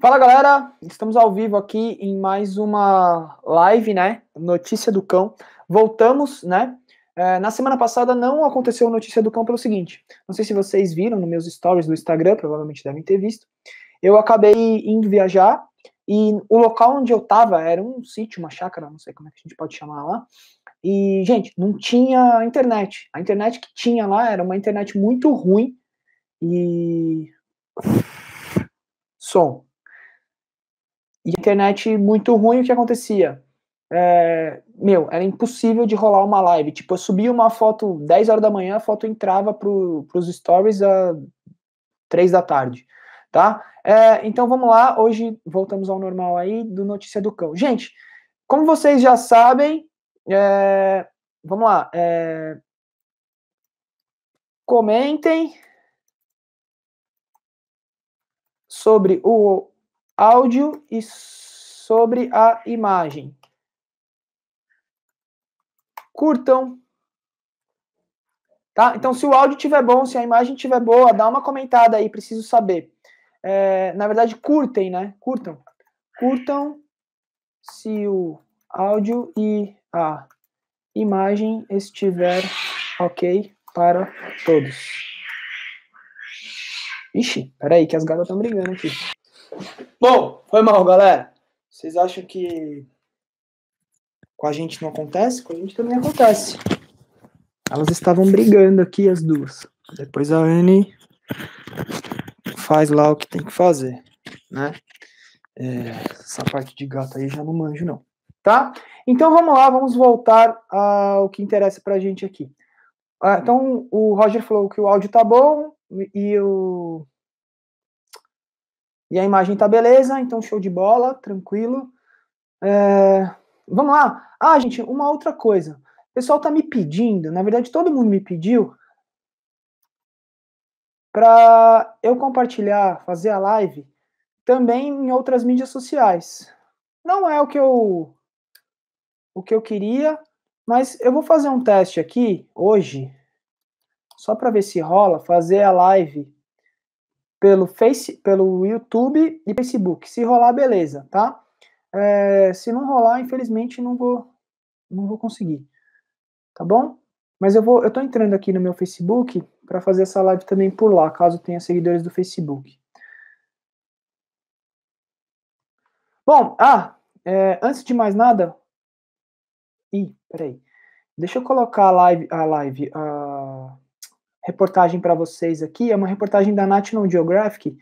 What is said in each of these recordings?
Fala galera, estamos ao vivo aqui em mais uma live, né? Notícia do Cão. Voltamos, né? É, na semana passada não aconteceu Notícia do Cão pelo seguinte: não sei se vocês viram nos meus stories do Instagram, provavelmente devem ter visto. Eu acabei indo viajar e o local onde eu tava era um sítio, uma chácara, não sei como é que a gente pode chamar lá. E, gente, não tinha internet. A internet que tinha lá era uma internet muito ruim e. Som e internet muito ruim, o que acontecia? É, meu, era impossível de rolar uma live. Tipo, eu subia uma foto 10 horas da manhã, a foto entrava pro, pros stories a 3 da tarde, tá? É, então vamos lá, hoje voltamos ao normal aí do Notícia do Cão. Gente, como vocês já sabem, é, vamos lá, é, comentem sobre o áudio e sobre a imagem. Curtam. Tá? Então, se o áudio estiver bom, se a imagem estiver boa, dá uma comentada aí, preciso saber. É, na verdade, curtem, né? Curtam. Curtam se o áudio e a imagem estiver ok para todos. Ixi, peraí, que as gatas estão brigando aqui. Bom, foi mal, galera. Vocês acham que com a gente não acontece? Com a gente também acontece. Elas estavam brigando aqui, as duas. Depois a Anne faz lá o que tem que fazer, né? É, essa parte de gato aí já não manjo, não. Tá? Então vamos lá, vamos voltar ao que interessa pra gente aqui. Ah, então o Roger falou que o áudio tá bom e o e a imagem tá beleza, então show de bola, tranquilo. É, vamos lá. Ah, gente, uma outra coisa. O pessoal tá me pedindo, na verdade todo mundo me pediu para eu compartilhar, fazer a live também em outras mídias sociais. Não é o que eu o que eu queria, mas eu vou fazer um teste aqui hoje, só para ver se rola, fazer a live pelo, face, pelo YouTube e Facebook. Se rolar, beleza, tá? É, se não rolar, infelizmente, não vou, não vou conseguir, tá bom? Mas eu vou, eu tô entrando aqui no meu Facebook para fazer essa live também por lá, caso tenha seguidores do Facebook. Bom, ah, é, antes de mais nada, ih, peraí, deixa eu colocar a live, a live, a reportagem para vocês aqui é uma reportagem da National Geographic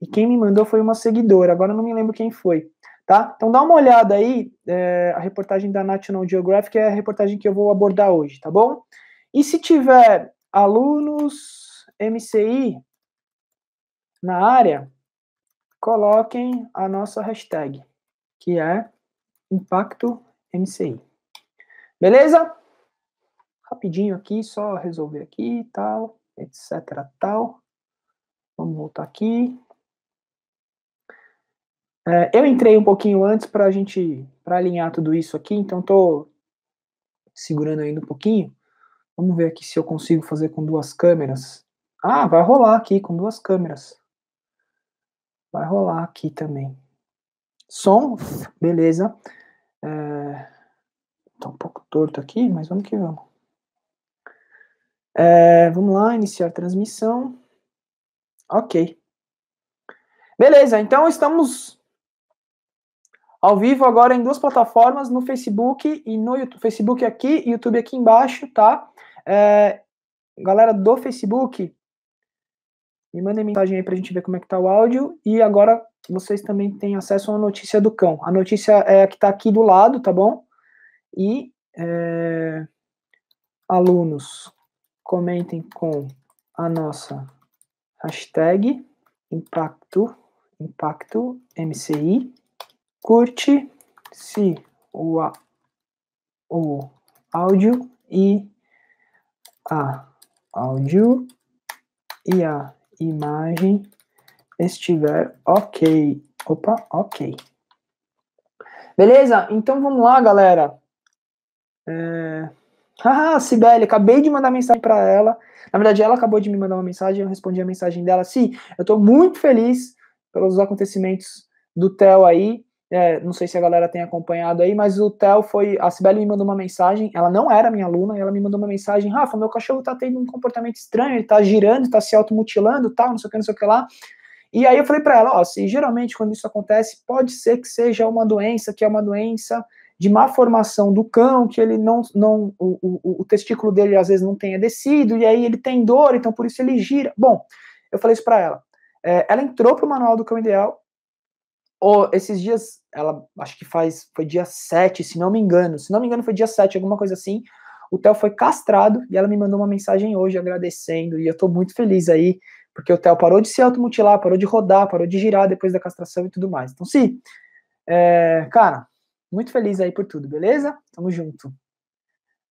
e quem me mandou foi uma seguidora, agora não me lembro quem foi, tá? Então dá uma olhada aí, é, a reportagem da National Geographic é a reportagem que eu vou abordar hoje, tá bom? E se tiver alunos MCI na área, coloquem a nossa hashtag, que é Impacto MCI. Beleza? Rapidinho aqui, só resolver aqui e tal, etc, tal. Vamos voltar aqui. É, eu entrei um pouquinho antes para a gente, para alinhar tudo isso aqui, então tô segurando ainda um pouquinho. Vamos ver aqui se eu consigo fazer com duas câmeras. Ah, vai rolar aqui com duas câmeras. Vai rolar aqui também. Som, beleza. É, tá um pouco torto aqui, mas vamos que vamos. É, vamos lá, iniciar transmissão. Ok. Beleza, então estamos ao vivo agora em duas plataformas, no Facebook e no YouTube. Facebook aqui, YouTube aqui embaixo, tá? É, galera do Facebook, me mandem mensagem aí pra gente ver como é que tá o áudio. E agora vocês também têm acesso à notícia do cão. A notícia é a que tá aqui do lado, tá bom? E é, alunos comentem com a nossa hashtag impacto, impacto MCI, curte se o, o áudio e a áudio e a imagem estiver ok. Opa, ok. Beleza? Então vamos lá, galera. É... Ah, Sibeli, acabei de mandar mensagem para ela. Na verdade, ela acabou de me mandar uma mensagem, eu respondi a mensagem dela. Sim, eu estou muito feliz pelos acontecimentos do Theo aí. É, não sei se a galera tem acompanhado aí, mas o Theo foi. A Sibeli me mandou uma mensagem. Ela não era minha aluna, ela me mandou uma mensagem: Rafa, meu cachorro tá tendo um comportamento estranho, ele tá girando, tá se automutilando, tal, não sei o que, não sei o que lá. E aí eu falei para ela: ó, se geralmente quando isso acontece, pode ser que seja uma doença, que é uma doença de má formação do cão, que ele não, não o, o, o testículo dele às vezes não tenha descido, e aí ele tem dor, então por isso ele gira. Bom, eu falei isso para ela. É, ela entrou pro manual do cão ideal, ou esses dias, ela acho que faz, foi dia 7, se não me engano, se não me engano foi dia 7, alguma coisa assim, o Theo foi castrado, e ela me mandou uma mensagem hoje agradecendo, e eu tô muito feliz aí, porque o Theo parou de se automutilar, parou de rodar, parou de girar depois da castração e tudo mais. Então, sim, é, cara, muito feliz aí por tudo, beleza? Tamo junto.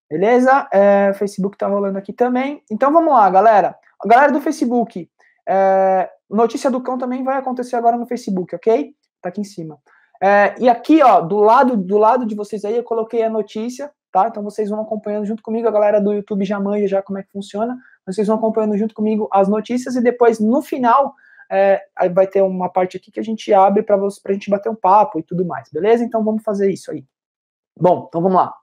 Beleza? É, Facebook tá rolando aqui também. Então vamos lá, galera. A galera do Facebook, é, notícia do cão também vai acontecer agora no Facebook, ok? Tá aqui em cima. É, e aqui, ó, do lado, do lado de vocês aí, eu coloquei a notícia, tá? Então vocês vão acompanhando junto comigo. A galera do YouTube já manja já como é que funciona. Vocês vão acompanhando junto comigo as notícias e depois, no final, é, vai ter uma parte aqui que a gente abre para a gente bater um papo e tudo mais, beleza? Então vamos fazer isso aí. Bom, então vamos lá.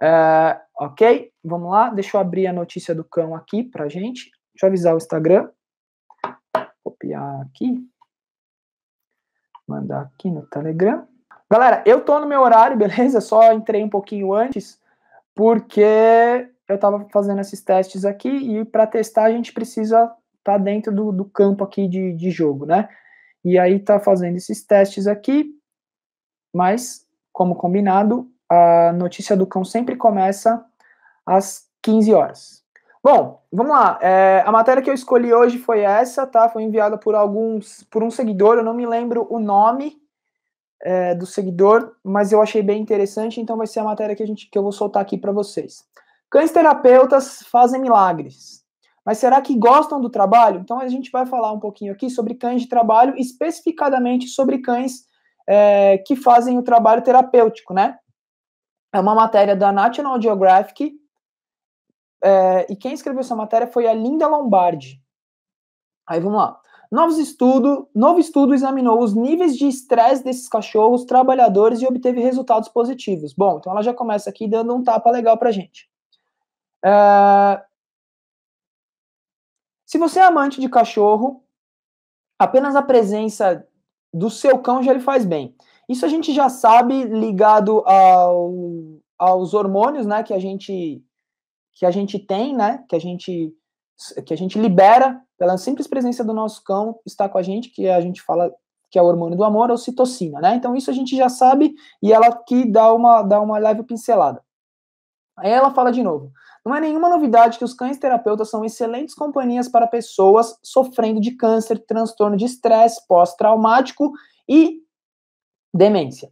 É, ok, vamos lá. Deixa eu abrir a notícia do cão aqui para gente. Deixa eu avisar o Instagram. Copiar aqui. Mandar aqui no Telegram. Galera, eu tô no meu horário, beleza? Só entrei um pouquinho antes, porque eu tava fazendo esses testes aqui e para testar a gente precisa tá dentro do, do campo aqui de, de jogo, né? E aí tá fazendo esses testes aqui, mas, como combinado, a notícia do cão sempre começa às 15 horas. Bom, vamos lá. É, a matéria que eu escolhi hoje foi essa, tá? Foi enviada por alguns, por um seguidor. Eu não me lembro o nome é, do seguidor, mas eu achei bem interessante. Então vai ser a matéria que a gente, que eu vou soltar aqui para vocês. Cães terapeutas fazem milagres. Mas será que gostam do trabalho? Então a gente vai falar um pouquinho aqui sobre cães de trabalho, especificadamente sobre cães é, que fazem o trabalho terapêutico, né? É uma matéria da National Geographic, é, e quem escreveu essa matéria foi a Linda Lombardi. Aí vamos lá. Novos estudo, novo estudo examinou os níveis de estresse desses cachorros trabalhadores e obteve resultados positivos. Bom, então ela já começa aqui dando um tapa legal pra gente. É, se você é amante de cachorro, apenas a presença do seu cão já lhe faz bem. Isso a gente já sabe ligado ao, aos hormônios, né, que a gente que a gente tem, né, que a gente que a gente libera pela simples presença do nosso cão estar com a gente, que a gente fala que é o hormônio do amor, ou citocina, né? Então isso a gente já sabe e ela aqui dá uma dá uma leve pincelada. Aí ela fala de novo. Não é nenhuma novidade que os cães terapeutas são excelentes companhias para pessoas sofrendo de câncer, transtorno de estresse pós-traumático e demência.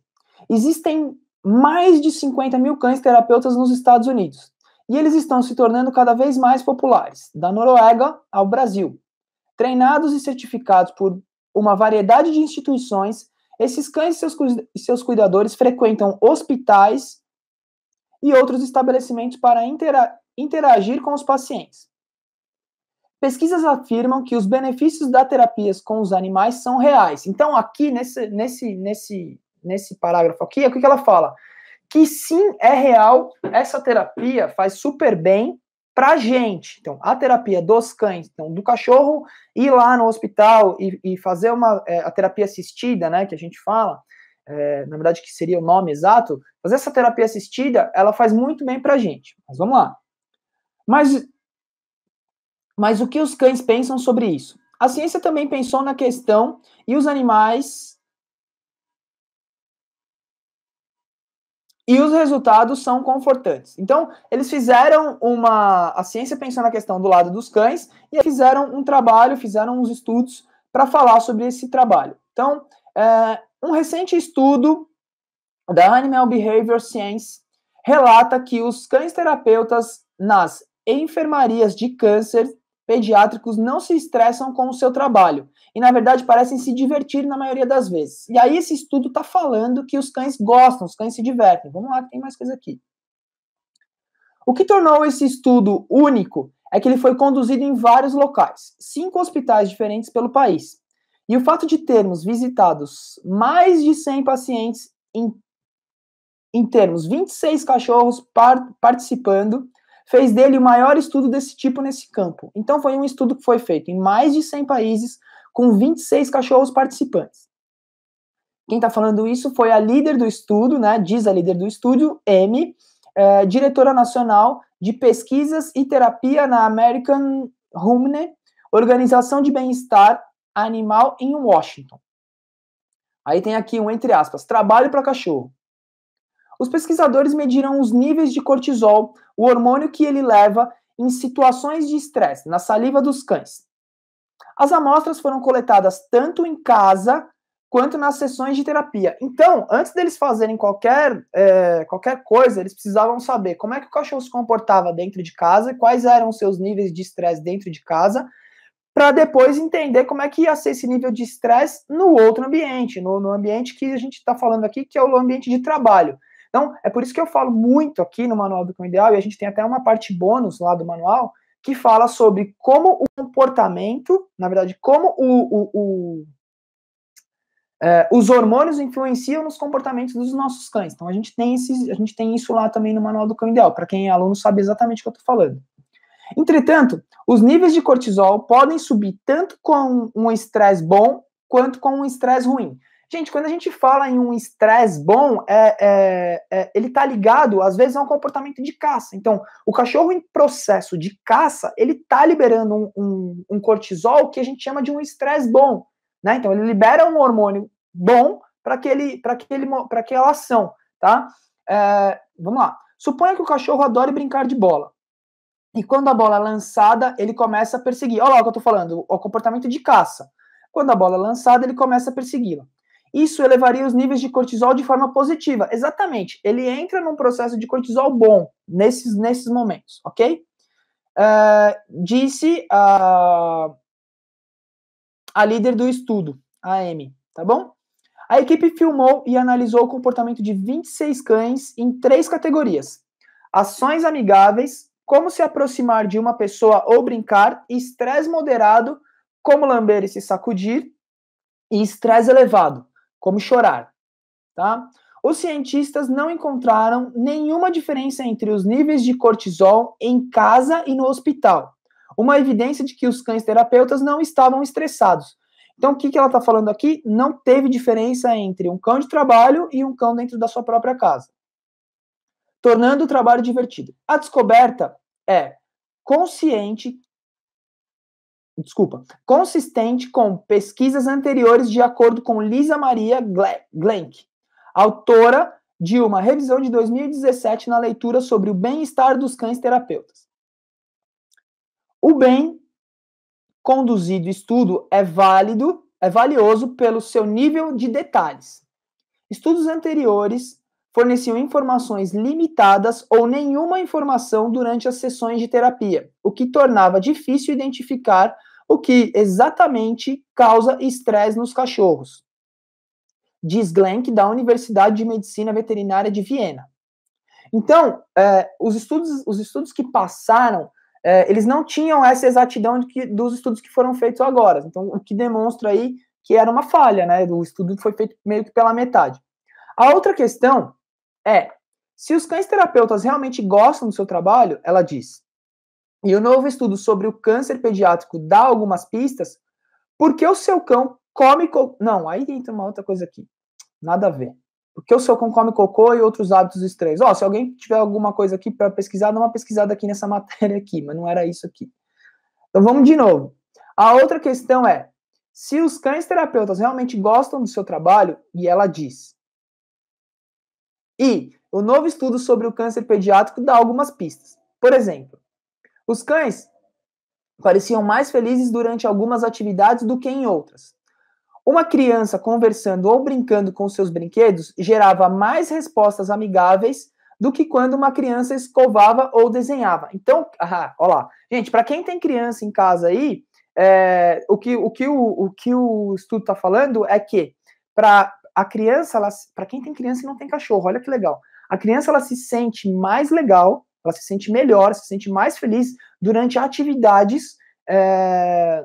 Existem mais de 50 mil cães terapeutas nos Estados Unidos e eles estão se tornando cada vez mais populares, da Noruega ao Brasil. Treinados e certificados por uma variedade de instituições, esses cães e seus, seus cuidadores frequentam hospitais e outros estabelecimentos para intera interagir com os pacientes. Pesquisas afirmam que os benefícios da terapias com os animais são reais. Então, aqui nesse, nesse, nesse, nesse parágrafo aqui, é o que ela fala? Que sim, é real, essa terapia faz super bem para gente. Então, a terapia dos cães, então, do cachorro ir lá no hospital e, e fazer uma, é, a terapia assistida, né, que a gente fala, é, na verdade, que seria o nome exato, fazer essa terapia assistida, ela faz muito bem para gente. Mas vamos lá. Mas, mas o que os cães pensam sobre isso? A ciência também pensou na questão e os animais. E os resultados são confortantes. Então, eles fizeram uma. A ciência pensou na questão do lado dos cães e fizeram um trabalho, fizeram uns estudos para falar sobre esse trabalho. Então, é, um recente estudo da Animal Behavior Science relata que os cães terapeutas nas enfermarias de câncer pediátricos não se estressam com o seu trabalho e, na verdade, parecem se divertir na maioria das vezes. E aí, esse estudo está falando que os cães gostam, os cães se divertem. Vamos lá, tem mais coisa aqui. O que tornou esse estudo único é que ele foi conduzido em vários locais, cinco hospitais diferentes pelo país. E o fato de termos visitados mais de 100 pacientes em, em termos 26 cachorros par, participando, fez dele o maior estudo desse tipo nesse campo. Então foi um estudo que foi feito em mais de 100 países com 26 cachorros participantes. Quem está falando isso foi a líder do estudo, né? Diz a líder do estudo, M, é, diretora nacional de pesquisas e terapia na American Humane, Organização de Bem-Estar Animal em Washington. Aí tem aqui um entre aspas, trabalho para cachorro. Os pesquisadores mediram os níveis de cortisol, o hormônio que ele leva em situações de estresse, na saliva dos cães. As amostras foram coletadas tanto em casa quanto nas sessões de terapia. Então, antes deles fazerem qualquer, é, qualquer coisa, eles precisavam saber como é que o cachorro se comportava dentro de casa, quais eram os seus níveis de estresse dentro de casa, para depois entender como é que ia ser esse nível de estresse no outro ambiente, no, no ambiente que a gente está falando aqui, que é o ambiente de trabalho. Então, é por isso que eu falo muito aqui no Manual do Cão Ideal, e a gente tem até uma parte bônus lá do manual, que fala sobre como o comportamento, na verdade, como o, o, o é, os hormônios influenciam nos comportamentos dos nossos cães. Então, a gente tem, esses, a gente tem isso lá também no Manual do Cão Ideal, para quem é aluno sabe exatamente o que eu estou falando. Entretanto, os níveis de cortisol podem subir tanto com um estresse bom quanto com um estresse ruim. Gente, quando a gente fala em um estresse bom, é, é, é, ele está ligado, às vezes, a um comportamento de caça. Então, o cachorro em processo de caça, ele está liberando um, um, um, cortisol que a gente chama de um estresse bom. Né? Então, ele libera um hormônio bom para aquele, aquele, aquela ação. Tá? É, vamos lá. Suponha que o cachorro adore brincar de bola. E quando a bola é lançada, ele começa a perseguir. Olha lá o que eu estou falando, o comportamento de caça. Quando a bola é lançada, ele começa a persegui-la. Isso elevaria os níveis de cortisol de forma positiva. Exatamente. Ele entra num processo de cortisol bom nesses, nesses momentos, ok? Uh, disse a, a líder do estudo, a Amy, tá bom? A equipe filmou e analisou o comportamento de 26 cães em três categorias: ações amigáveis, como se aproximar de uma pessoa ou brincar, estresse moderado, como lamber e se sacudir, e estresse elevado, como chorar. Tá? Os cientistas não encontraram nenhuma diferença entre os níveis de cortisol em casa e no hospital. Uma evidência de que os cães terapeutas não estavam estressados. Então, o que, que ela está falando aqui? Não teve diferença entre um cão de trabalho e um cão dentro da sua própria casa tornando o trabalho divertido. A descoberta é consciente, desculpa, consistente com pesquisas anteriores de acordo com Lisa Maria Glenk, autora de uma revisão de 2017 na leitura sobre o bem-estar dos cães terapeutas. O bem conduzido estudo é válido, é valioso pelo seu nível de detalhes. Estudos anteriores forneciam informações limitadas ou nenhuma informação durante as sessões de terapia, o que tornava difícil identificar o que exatamente causa estresse nos cachorros. Diz Glenk, da Universidade de Medicina Veterinária de Viena. Então, é, os, estudos, os estudos que passaram, é, eles não tinham essa exatidão que, dos estudos que foram feitos agora. Então, o que demonstra aí que era uma falha, né? O estudo foi feito meio que pela metade. A outra questão é: se os cães terapeutas realmente gostam do seu trabalho, ela diz. E o novo estudo sobre o câncer pediátrico dá algumas pistas, porque o seu cão come. Co... Não, aí entra uma outra coisa aqui. Nada a ver. Porque o seu cão come cocô e outros hábitos estranhos. Ó, oh, se alguém tiver alguma coisa aqui para pesquisar, dá uma pesquisada aqui nessa matéria aqui, mas não era isso aqui. Então vamos de novo. A outra questão é: se os cães terapeutas realmente gostam do seu trabalho, e ela diz, e o novo estudo sobre o câncer pediátrico dá algumas pistas. Por exemplo, os cães pareciam mais felizes durante algumas atividades do que em outras. Uma criança conversando ou brincando com seus brinquedos gerava mais respostas amigáveis do que quando uma criança escovava ou desenhava. Então, ah, olha lá. Gente, para quem tem criança em casa aí, é, o, que, o, que o, o que o estudo está falando é que para a criança, para quem tem criança e não tem cachorro, olha que legal. A criança ela se sente mais legal, ela se sente melhor, se sente mais feliz durante atividades é,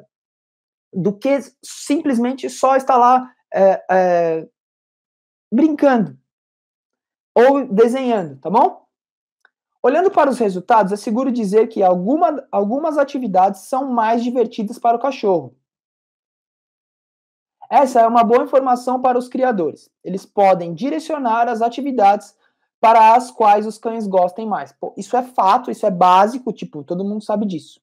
do que simplesmente só estar lá é, é, brincando ou desenhando, tá bom? Olhando para os resultados, é seguro dizer que alguma, algumas atividades são mais divertidas para o cachorro. Essa é uma boa informação para os criadores. Eles podem direcionar as atividades para as quais os cães gostem mais. Pô, isso é fato, isso é básico, tipo, todo mundo sabe disso.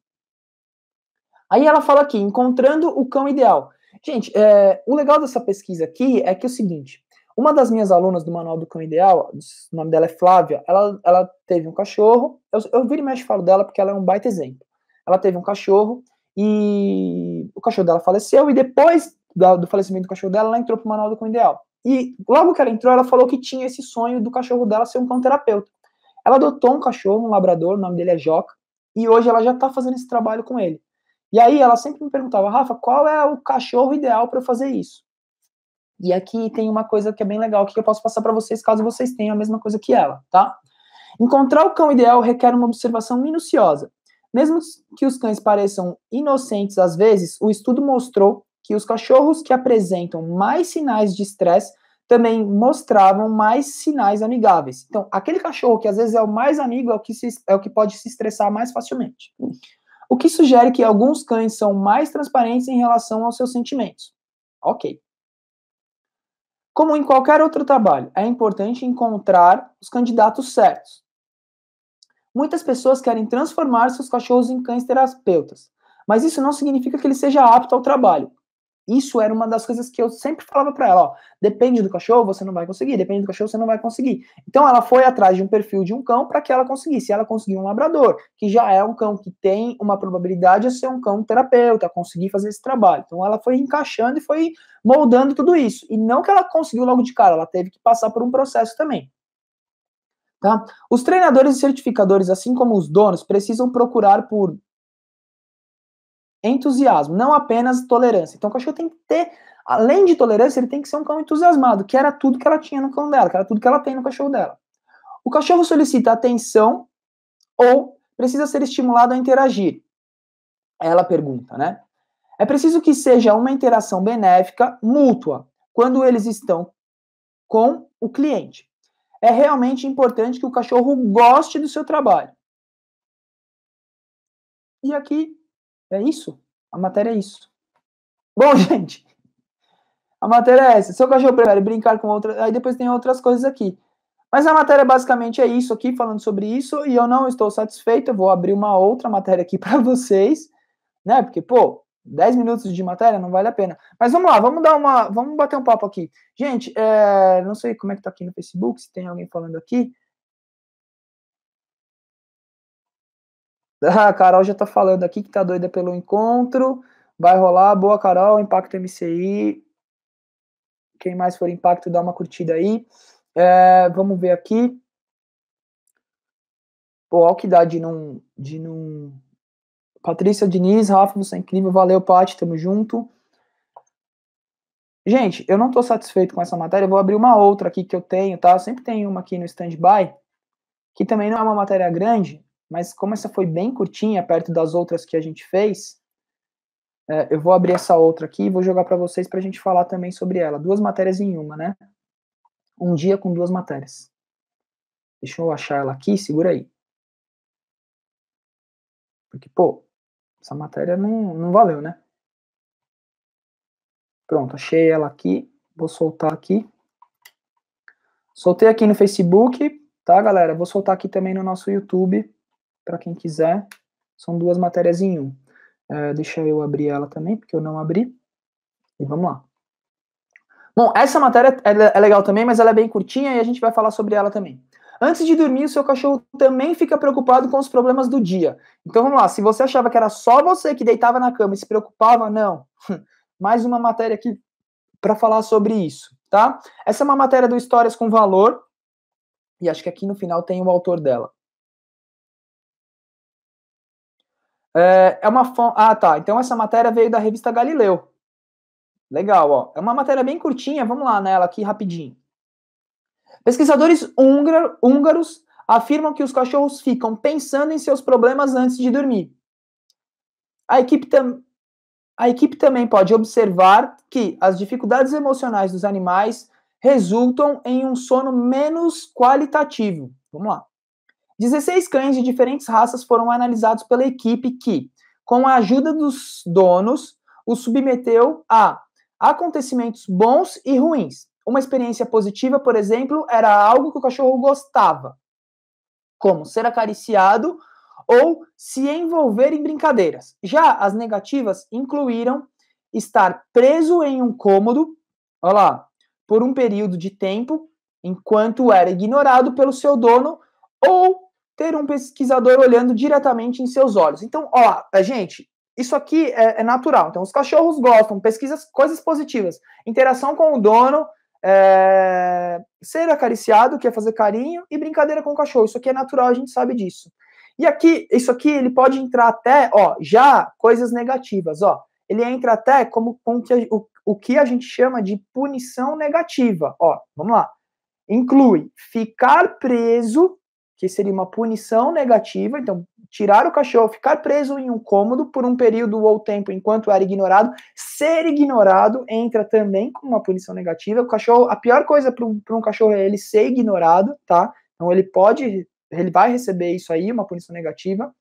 Aí ela fala aqui, encontrando o cão ideal. Gente, é, o legal dessa pesquisa aqui é que é o seguinte: uma das minhas alunas do Manual do Cão Ideal, o nome dela é Flávia, ela, ela teve um cachorro. Eu, eu viro e mexo falo dela porque ela é um baita exemplo. Ela teve um cachorro e o cachorro dela faleceu, e depois do, do falecimento do cachorro dela, ela entrou pro Manual do Cão Ideal. E logo que ela entrou, ela falou que tinha esse sonho do cachorro dela ser um cão terapeuta. Ela adotou um cachorro, um labrador, o nome dele é Joca, e hoje ela já tá fazendo esse trabalho com ele. E aí ela sempre me perguntava, Rafa, qual é o cachorro ideal para fazer isso? E aqui tem uma coisa que é bem legal que eu posso passar para vocês caso vocês tenham a mesma coisa que ela, tá? Encontrar o cão ideal requer uma observação minuciosa. Mesmo que os cães pareçam inocentes às vezes, o estudo mostrou que os cachorros que apresentam mais sinais de estresse também mostravam mais sinais amigáveis. Então, aquele cachorro que às vezes é o mais amigo é o que, se, é o que pode se estressar mais facilmente. O que sugere que alguns cães são mais transparentes em relação aos seus sentimentos. Ok. Como em qualquer outro trabalho, é importante encontrar os candidatos certos. Muitas pessoas querem transformar seus cachorros em cães terapeutas, mas isso não significa que ele seja apto ao trabalho. Isso era uma das coisas que eu sempre falava para ela, ó, depende do cachorro, você não vai conseguir, depende do cachorro, você não vai conseguir. Então ela foi atrás de um perfil de um cão para que ela conseguisse. Ela conseguiu um labrador, que já é um cão que tem uma probabilidade de ser um cão terapeuta, conseguir fazer esse trabalho. Então ela foi encaixando e foi moldando tudo isso. E não que ela conseguiu logo de cara, ela teve que passar por um processo também. Tá? Os treinadores e certificadores, assim como os donos, precisam procurar por entusiasmo, não apenas tolerância. Então o cachorro tem que ter, além de tolerância, ele tem que ser um cão entusiasmado, que era tudo que ela tinha no cão dela, que era tudo que ela tem no cachorro dela. O cachorro solicita atenção ou precisa ser estimulado a interagir? Ela pergunta, né? É preciso que seja uma interação benéfica, mútua, quando eles estão com o cliente. É realmente importante que o cachorro goste do seu trabalho. E aqui é isso. A matéria é isso. Bom, gente, a matéria é essa. Seu cachorro prefere brincar com outras. Aí depois tem outras coisas aqui. Mas a matéria basicamente é isso aqui, falando sobre isso, e eu não estou satisfeito. Eu vou abrir uma outra matéria aqui para vocês, né? Porque, pô, 10 minutos de matéria não vale a pena. Mas vamos lá, vamos dar uma. Vamos bater um papo aqui. Gente, é, não sei como é que tá aqui no Facebook, se tem alguém falando aqui. A Carol já tá falando aqui que tá doida pelo encontro. Vai rolar. Boa, Carol. Impacto MCI. Quem mais for impacto, dá uma curtida aí. É, vamos ver aqui. Pô, olha que dá de não, de não. Patrícia Diniz, Rafa, você é incrível. Valeu, Paty, tamo junto. Gente, eu não tô satisfeito com essa matéria. Eu vou abrir uma outra aqui que eu tenho, tá? Eu sempre tenho uma aqui no stand-by, que também não é uma matéria grande, mas como essa foi bem curtinha, perto das outras que a gente fez, é, eu vou abrir essa outra aqui e vou jogar para vocês para a gente falar também sobre ela. Duas matérias em uma, né? Um dia com duas matérias. Deixa eu achar ela aqui, segura aí. Porque, pô, essa matéria não, não valeu, né? Pronto, achei ela aqui. Vou soltar aqui. Soltei aqui no Facebook, tá, galera? Vou soltar aqui também no nosso YouTube para quem quiser. São duas matérias em um. É, deixa eu abrir ela também, porque eu não abri. E vamos lá. Bom, essa matéria é legal também, mas ela é bem curtinha e a gente vai falar sobre ela também. Antes de dormir, o seu cachorro também fica preocupado com os problemas do dia. Então vamos lá, se você achava que era só você que deitava na cama e se preocupava, não. Mais uma matéria aqui para falar sobre isso, tá? Essa é uma matéria do Histórias com Valor, e acho que aqui no final tem o autor dela. É, é uma fonte. Ah, tá. Então essa matéria veio da revista Galileu. Legal, ó. É uma matéria bem curtinha, vamos lá nela aqui rapidinho. Pesquisadores húngaros afirmam que os cachorros ficam pensando em seus problemas antes de dormir. A equipe tam... a equipe também pode observar que as dificuldades emocionais dos animais resultam em um sono menos qualitativo. Vamos lá. 16 cães de diferentes raças foram analisados pela equipe que, com a ajuda dos donos, os submeteu a acontecimentos bons e ruins. Uma experiência positiva, por exemplo, era algo que o cachorro gostava, como ser acariciado ou se envolver em brincadeiras. Já as negativas incluíram estar preso em um cômodo, olha lá, por um período de tempo, enquanto era ignorado pelo seu dono, ou ter um pesquisador olhando diretamente em seus olhos. Então, ó, gente, isso aqui é, é natural. Então, os cachorros gostam, pesquisas, coisas positivas, interação com o dono, é, ser acariciado, que é fazer carinho, e brincadeira com o cachorro. Isso aqui é natural, a gente sabe disso. E aqui, isso aqui, ele pode entrar até, ó, já coisas negativas, ó. Ele entra até como com que, o, o que a gente chama de punição negativa, ó. Vamos lá. Inclui ficar preso, que seria uma punição negativa, então tirar o cachorro, ficar preso em um cômodo por um período ou tempo enquanto era ignorado, ser ignorado entra também como uma punição negativa. O cachorro, a pior coisa para um, um cachorro é ele ser ignorado, tá? Então ele pode ele vai receber isso aí, uma punição negativa,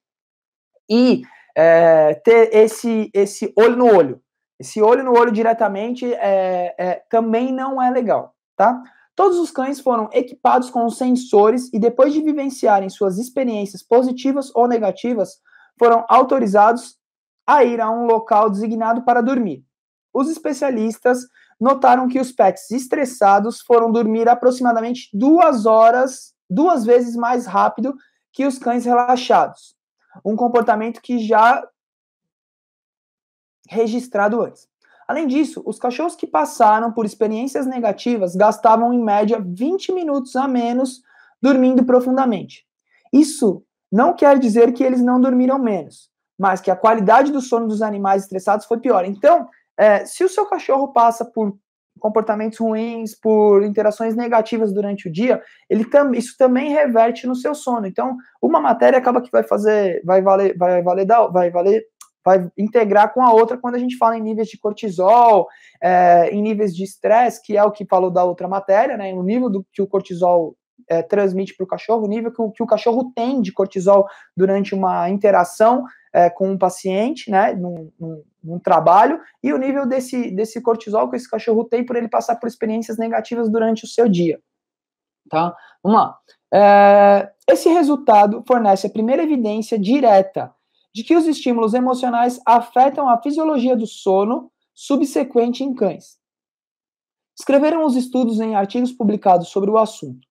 e é, ter esse, esse olho no olho. Esse olho no olho diretamente é, é, também não é legal, tá? Todos os cães foram equipados com sensores e depois de vivenciarem suas experiências positivas ou negativas, foram autorizados a ir a um local designado para dormir. Os especialistas notaram que os pets estressados foram dormir aproximadamente duas horas duas vezes mais rápido que os cães relaxados. Um comportamento que já registrado antes. Além disso, os cachorros que passaram por experiências negativas gastavam em média 20 minutos a menos dormindo profundamente. Isso não quer dizer que eles não dormiram menos, mas que a qualidade do sono dos animais estressados foi pior. Então, é, se o seu cachorro passa por comportamentos ruins, por interações negativas durante o dia, ele tam, isso também reverte no seu sono. Então, uma matéria acaba que vai fazer, vai valer, vai valer, vai valer, vai integrar com a outra quando a gente fala em níveis de cortisol, é, em níveis de estresse, que é o que falou da outra matéria, né? O nível do que o cortisol é, transmite para o cachorro, o nível que o, que o cachorro tem de cortisol durante uma interação é, com um paciente, né, num, num, num, trabalho, e o nível desse, desse cortisol que esse cachorro tem por ele passar por experiências negativas durante o seu dia. Tá? Vamos lá. É, esse resultado fornece a primeira evidência direta de que os estímulos emocionais afetam a fisiologia do sono subsequente em cães. Escreveram os estudos em artigos publicados sobre o assunto.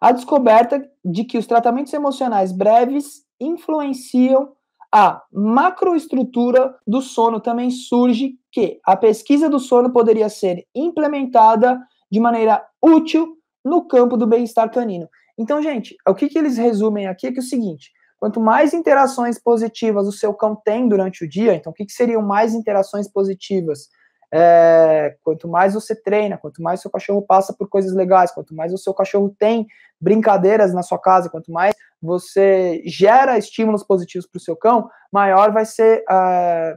A descoberta de que os tratamentos emocionais breves influenciam a macroestrutura do sono também surge que a pesquisa do sono poderia ser implementada de maneira útil no campo do bem-estar canino. Então, gente, o que, que eles resumem aqui é que é o seguinte: quanto mais interações positivas o seu cão tem durante o dia, então o que, que seriam mais interações positivas? É, quanto mais você treina, quanto mais seu cachorro passa por coisas legais, quanto mais o seu cachorro tem brincadeiras na sua casa, quanto mais você gera estímulos positivos para o seu cão, maior vai ser a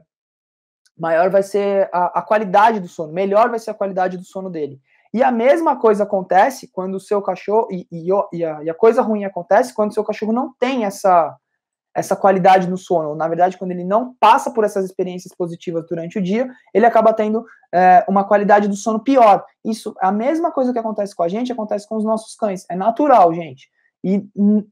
maior vai ser a, a, qualidade do sono, melhor vai ser a qualidade do sono dele. E a mesma coisa acontece quando o seu cachorro e, e, e, a, e a coisa ruim acontece quando o seu cachorro não tem essa essa qualidade no sono. Na verdade, quando ele não passa por essas experiências positivas durante o dia, ele acaba tendo é, uma qualidade do sono pior. Isso, a mesma coisa que acontece com a gente, acontece com os nossos cães. É natural, gente. E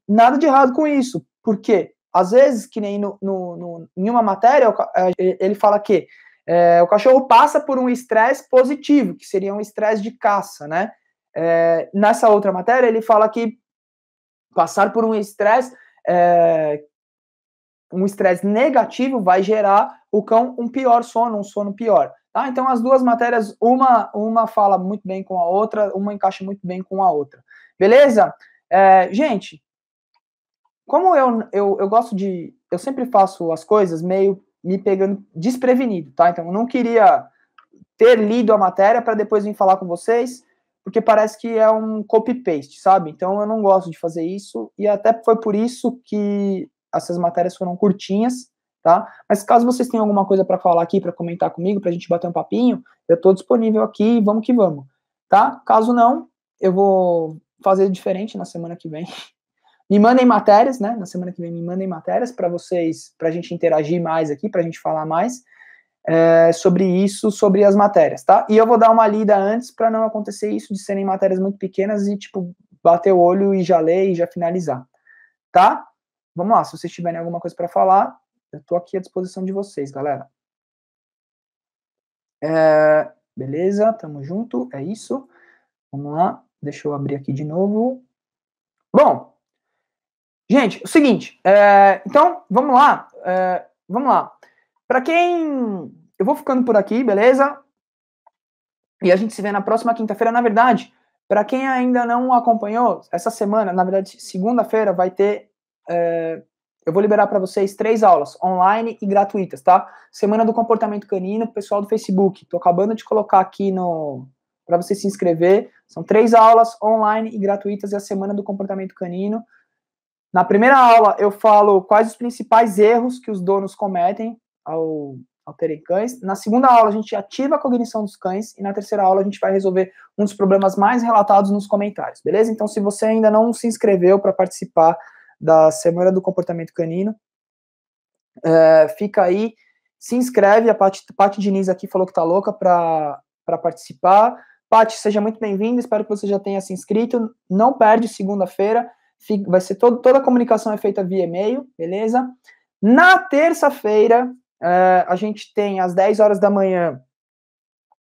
nada de errado com isso. Por quê? Às vezes, que nem no, no, no em uma matéria, é, ele fala que é, o cachorro passa por um estresse positivo, que seria um estresse de caça, né? É, nessa outra matéria, ele fala que passar por um estresse é, um estresse negativo vai gerar o cão um pior sono, um sono pior. Tá? Então, as duas matérias, uma, uma fala muito bem com a outra, uma encaixa muito bem com a outra. Beleza? É, gente, como eu, eu, eu gosto de. Eu sempre faço as coisas meio me pegando desprevenido, tá? Então, eu não queria ter lido a matéria para depois vir falar com vocês, porque parece que é um copy-paste, sabe? Então, eu não gosto de fazer isso, e até foi por isso que essas matérias foram curtinhas, tá? Mas caso vocês tenham alguma coisa para falar aqui, para comentar comigo, para a gente bater um papinho, eu estou disponível aqui, vamos que vamos, tá? Caso não, eu vou fazer diferente na semana que vem. Me mandem matérias, né? Na semana que vem me mandem matérias para vocês, para a gente interagir mais aqui, para a gente falar mais é, sobre isso, sobre as matérias, tá? E eu vou dar uma lida antes para não acontecer isso de serem matérias muito pequenas e tipo bater o olho e já ler e já finalizar, tá? Vamos lá, se vocês tiverem alguma coisa para falar, eu estou aqui à disposição de vocês, galera. É, beleza, tamo junto, é isso. Vamos lá, deixa eu abrir aqui de novo. Bom, gente, o seguinte, é, então, vamos lá, é, vamos lá. Para quem... Eu vou ficando por aqui, beleza? E a gente se vê na próxima quinta-feira. Na verdade, para quem ainda não acompanhou, essa semana, na verdade, segunda-feira, vai ter é, eu vou liberar para vocês três aulas online e gratuitas, tá? Semana do comportamento canino, pessoal do Facebook. Tô acabando de colocar aqui no para você se inscrever. São três aulas online e gratuitas e a semana do comportamento canino. Na primeira aula eu falo quais os principais erros que os donos cometem ao, ao terem cães. Na segunda aula a gente ativa a cognição dos cães e na terceira aula a gente vai resolver um dos problemas mais relatados nos comentários, beleza? Então se você ainda não se inscreveu para participar da Semana do Comportamento Canino. É, fica aí, se inscreve, a Paty, Diniz aqui falou que tá louca para participar. Paty, seja muito bem-vinda, espero que você já tenha se inscrito. Não perde segunda-feira, vai ser todo, toda a comunicação é feita via e-mail, beleza? Na terça-feira, é, a gente tem às 10 horas da manhã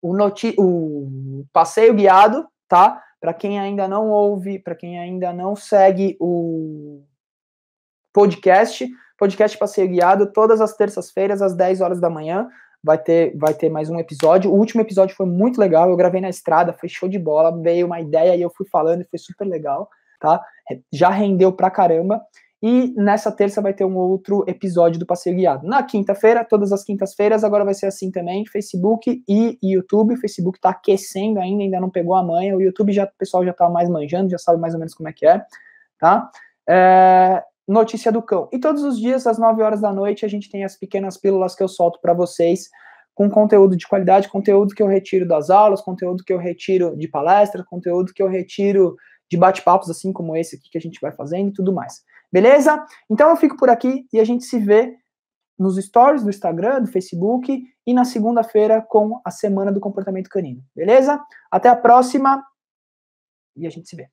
o, o passeio guiado, tá? Para quem ainda não ouve, para quem ainda não segue o, podcast, podcast passeio guiado, todas as terças-feiras, às 10 horas da manhã. Vai ter, vai ter mais um episódio. O último episódio foi muito legal. Eu gravei na estrada, foi show de bola. Veio uma ideia e eu fui falando e foi super legal, tá? Já rendeu pra caramba. E nessa terça vai ter um outro episódio do Passeio Guiado. Na quinta-feira, todas as quintas-feiras, agora vai ser assim também, Facebook e YouTube. O Facebook tá aquecendo ainda, ainda não pegou a manha. O YouTube já, o pessoal já tá mais manjando, já sabe mais ou menos como é que é, tá? É, Notícia do Cão. E todos os dias, às 9 horas da noite, a gente tem as pequenas pílulas que eu solto para vocês, com conteúdo de qualidade, conteúdo que eu retiro das aulas, conteúdo que eu retiro de palestra, conteúdo que eu retiro de bate-papos, assim como esse aqui que a gente vai fazendo e tudo mais. Beleza? Então eu fico por aqui e a gente se vê nos stories do Instagram, do Facebook e na segunda-feira com a Semana do Comportamento Canino. Beleza? Até a próxima e a gente se vê.